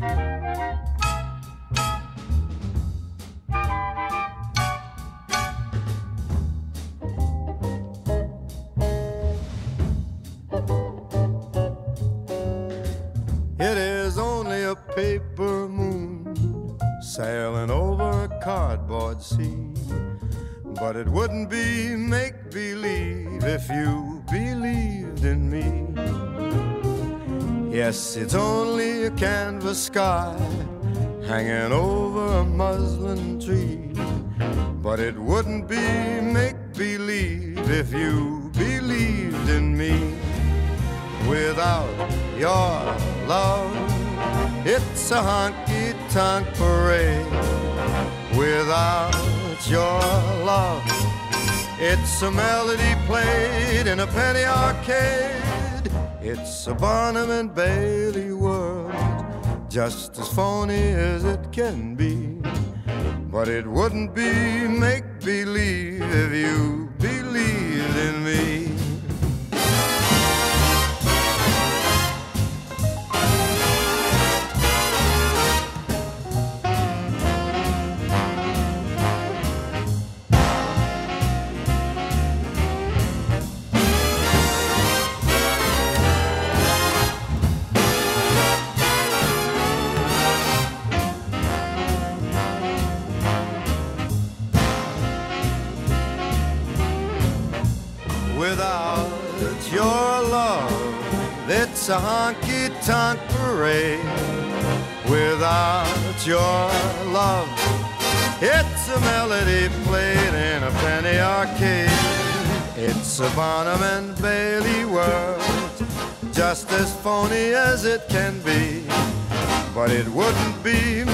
It is only a paper moon sailing over a cardboard sea. But it wouldn't be make believe if you me. Yes, it's only a canvas sky hanging over a muslin tree. But it wouldn't be make believe if you believed in me. Without your love, it's a honky tonk parade. Without your love, it's a melody played in a penny arcade. It's a Barnum and Bailey world, just as phony as it can be. But it wouldn't be make believe if you believed in me. Without your love. It's a honky tonk parade without your love. It's a melody played in a penny arcade. It's a Barnum and Bailey world, just as phony as it can be. But it wouldn't be you